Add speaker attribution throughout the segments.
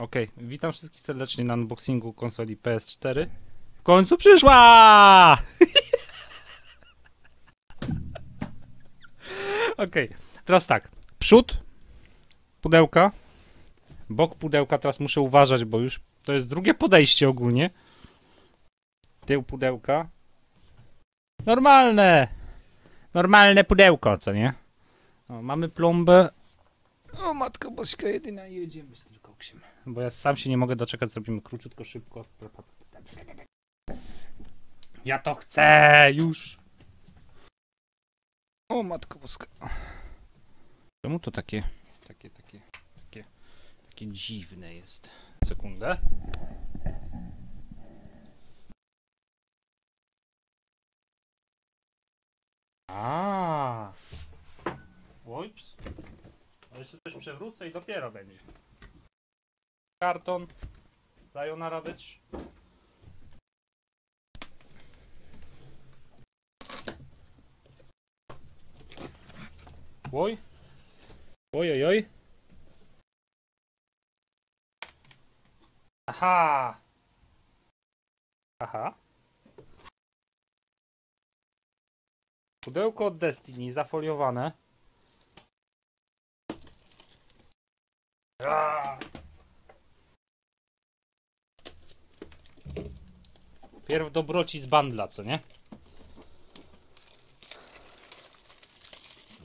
Speaker 1: Okej, witam wszystkich serdecznie na unboxingu konsoli PS4. W końcu przyszła! Okej, teraz tak. Przód pudełka, bok pudełka, teraz muszę uważać, bo już to jest drugie podejście ogólnie. Tył pudełka. Normalne! Normalne pudełko, co nie? O, mamy plombę. O matko boska jedyna, jedziemy z tym koksiem. Bo ja sam się nie mogę doczekać, zrobimy króciutko, szybko. Ja to chcę już! O matko boska. Czemu to takie, takie, takie, takie, takie dziwne jest? Sekundę. A. Ojps. A jeszcze coś przewrócę i dopiero będzie. Karton. Sayonara być. Oj. Oj, oj, oj. Aha. Aha. Pudełko od Destiny zafoliowane. Aaa. Pierw dobroci z bandla, co nie?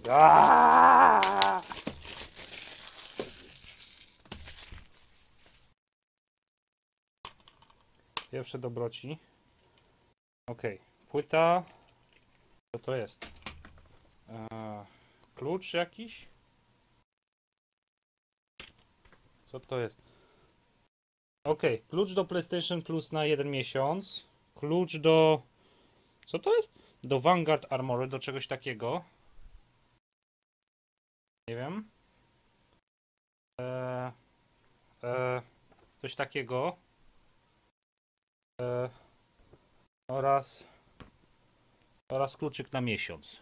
Speaker 1: Aaaa. Pierwsze dobroci. Ok, płyta. Co to jest? Eee, klucz jakiś? Co to jest? Ok, klucz do PlayStation Plus na jeden miesiąc. Klucz do. Co to jest? Do Vanguard Armory, do czegoś takiego. Nie wiem. Eee, coś takiego. Eee, oraz. Oraz kluczyk na miesiąc.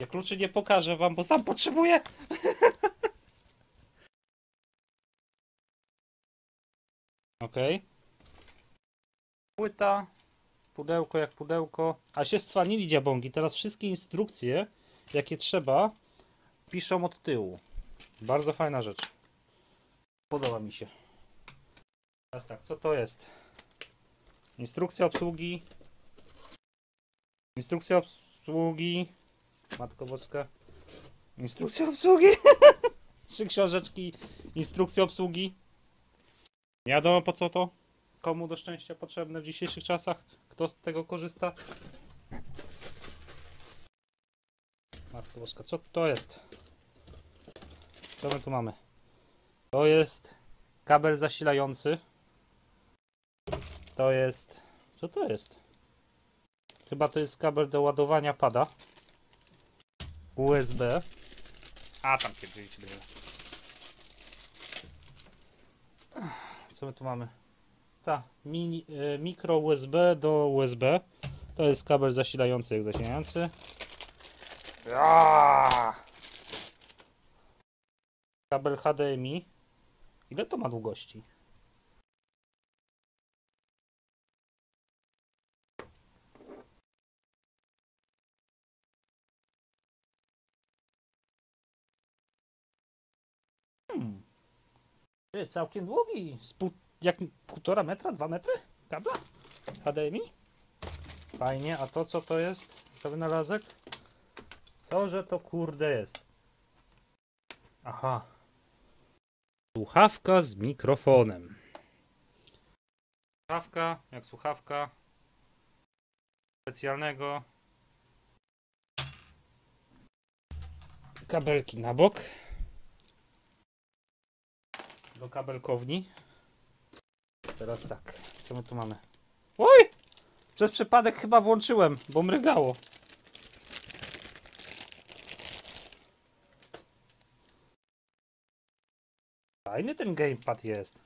Speaker 1: Ja kluczy nie pokażę wam, bo sam potrzebuję. Okej. Płyta. Pudełko jak pudełko. A się stwanili diabongi. Teraz wszystkie instrukcje, jakie trzeba, piszą od tyłu. Bardzo fajna rzecz. Podoba mi się. Teraz tak, co to jest? Instrukcja obsługi. Instrukcja obsługi. Matko Boska. Instrukcja obsługi. Trzy książeczki. Instrukcja obsługi. Nie wiadomo po co to. Komu do szczęścia potrzebne w dzisiejszych czasach. Kto z tego korzysta. Matko Boska, co to jest? Co my tu mamy? To jest kabel zasilający. To jest... Co to jest? Chyba to jest kabel do ładowania pada. USB. A, tam pierdzielicie będzie. Co my tu mamy? Ta, mini, y, mikro USB do USB. To jest kabel zasilający jak zasilający. Kabel HDMI. Ile to ma długości? Ty, całkiem długi. Z pół, jak półtora metra, dwa metry? Kabla? HDMI? Fajnie, a to co to jest za wynalazek? Co, że to kurde jest? Aha. Słuchawka z mikrofonem. Słuchawka, jak słuchawka. Specjalnego. Kabelki na bok. Do kabelkowni. Teraz tak, co my tu mamy? Oj! Przez przypadek chyba włączyłem, bo mrygało. Fajny ten gamepad jest.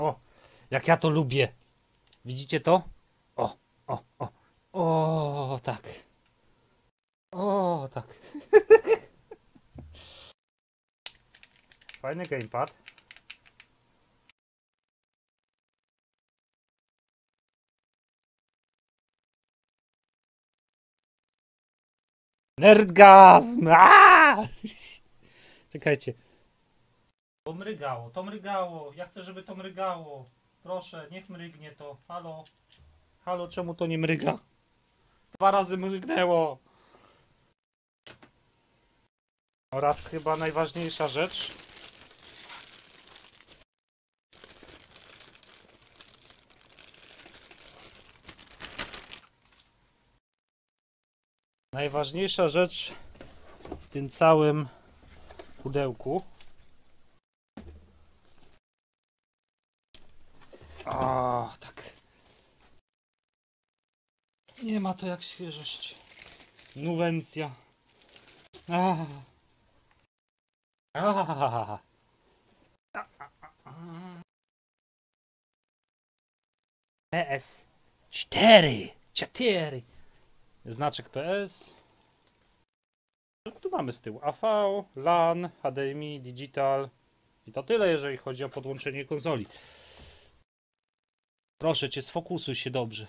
Speaker 1: O, jak ja to lubię. Widzicie to? O, o, o. O, tak. O, tak. Fajny gamepad. Nerdgazm! Aaaa! Czekajcie. To mrygało, to mrygało. Ja chcę, żeby to mrygało. Proszę, niech mrygnie to. Halo? Halo, czemu to nie mryga? Dwa razy mrygnęło. Oraz chyba najważniejsza rzecz. Najważniejsza rzecz w tym całym pudełku. O, tak. Nie ma to jak świeżość. Nuwencja. Ah. Ah. PS 4 4 Znaczek PS tu mamy z tyłu? AV, LAN, HDMI, Digital. I to tyle jeżeli chodzi o podłączenie konsoli. Proszę cię, sfokusuj się dobrze.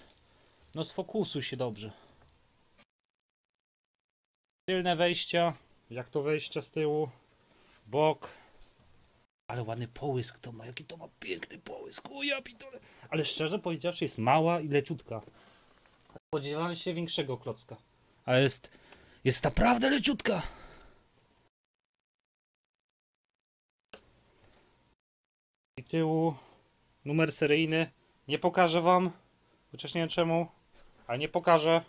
Speaker 1: No sfokusuj się dobrze. Tylne wejścia. Jak to wejścia z tyłu? Bok. Ale ładny połysk to ma, jaki to ma piękny połysk, o ja pitole. Ale szczerze powiedziawszy jest mała i leciutka. Spodziewałem się większego klocka. Ale jest, jest naprawdę leciutka. I tyłu numer seryjny. Nie pokażę wam, chociaż nie wiem czemu, ale nie pokażę.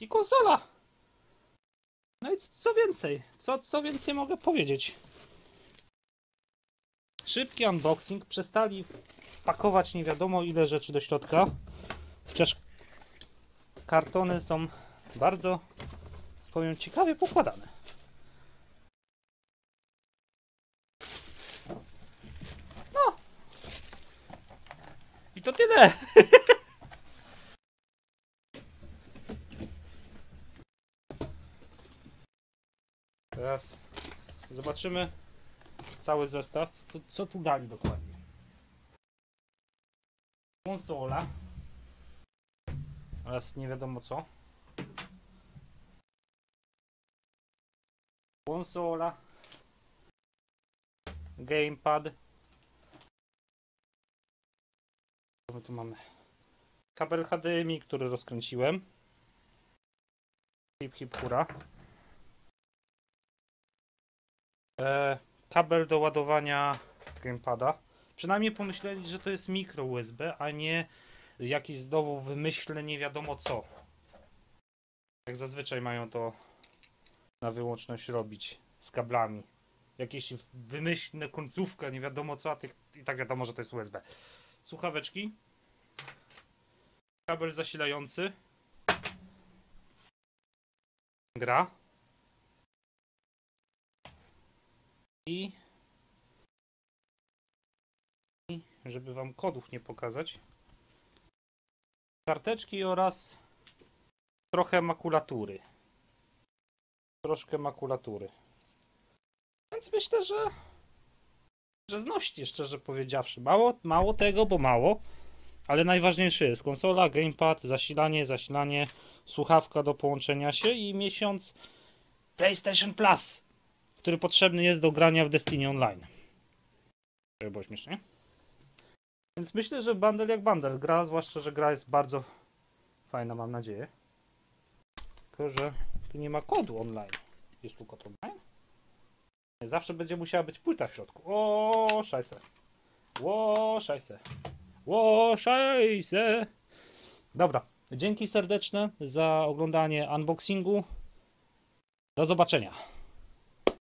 Speaker 1: I konsola. No i co więcej? Co, co więcej mogę powiedzieć? Szybki unboxing. Przestali pakować nie wiadomo ile rzeczy do środka. Chociaż kartony są bardzo, powiem, ciekawie pokładane. No. I to tyle. Teraz zobaczymy cały zestaw. Co tu, co tu dali dokładnie? Konsola. Oraz nie wiadomo co. Konsola. Gamepad. Co my tu mamy? Kabel HDMI, który rozkręciłem. Hip hip hura. E, kabel do ładowania gamepada. Przynajmniej pomyśleli, że to jest mikro USB, a nie jakiś znowu wymyślne nie wiadomo co. Jak zazwyczaj mają to na wyłączność robić z kablami. Jakieś wymyślne końcówka, nie wiadomo co, a tych, i tak wiadomo, że to jest USB. Słuchaweczki. Kabel zasilający. Gra. I i żeby wam kodów nie pokazać karteczki oraz trochę makulatury troszkę makulatury więc myślę, że że znoście szczerze powiedziawszy mało, mało tego, bo mało ale najważniejsze jest konsola, gamepad, zasilanie, zasilanie słuchawka do połączenia się i miesiąc PlayStation Plus który potrzebny jest do grania w Destiny Online. Żeby było śmiesznie. Więc myślę, że bundle jak bundle. Gra, zwłaszcza, że gra jest bardzo fajna, mam nadzieję. Tylko, że tu nie ma kodu online. Jest tu kod online? Nie, zawsze będzie musiała być płyta w środku. O, szajse. Ło, szajse. Ło, szajse. Dobra. Dzięki serdeczne za oglądanie unboxingu. Do zobaczenia.